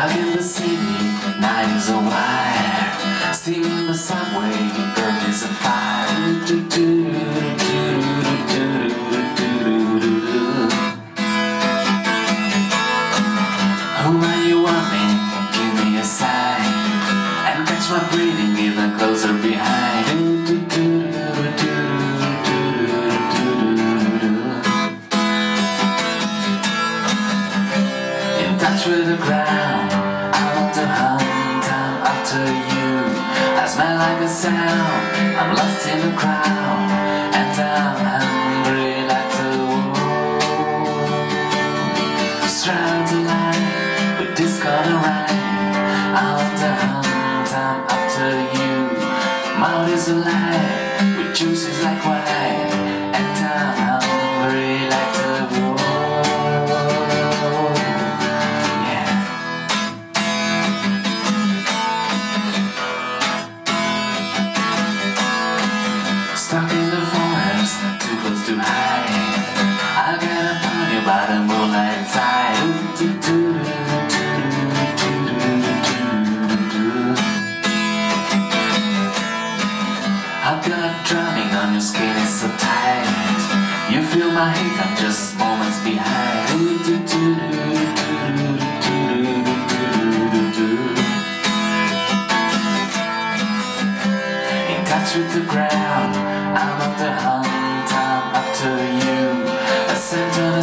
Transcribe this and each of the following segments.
Out in the city, night is a wire. Sing in the subway, earth is a fire. Do, do, do, Who are you wanting? Give me a sign. And catch my breathing even closer behind. touch with the ground. After you. I smell like a sound. I'm lost in the crowd, and I'm hungry like the wolf. Strand to line with right. I want to hunt. I'm after you. Mouth is alive with juices like wine, by the moonlight side. I've got drumming on your skin, it's so tight. You feel my heat, I'm just moments behind. In touch with the ground, I'm on the hunt, I'm after you. Scent on a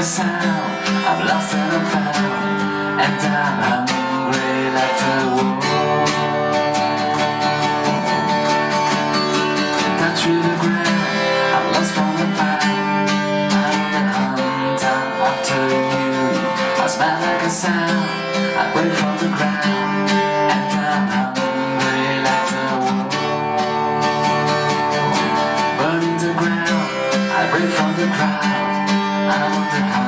like sound, I'm lost and I'm found, and I'm hungry like the wolf. Touch the ground, I'm lost from the fight. I'm on the hunt, after you. I smell like a sound, I break from the ground, and I'm hungry like the wolf. Burning the ground, I break from the crowd. I'm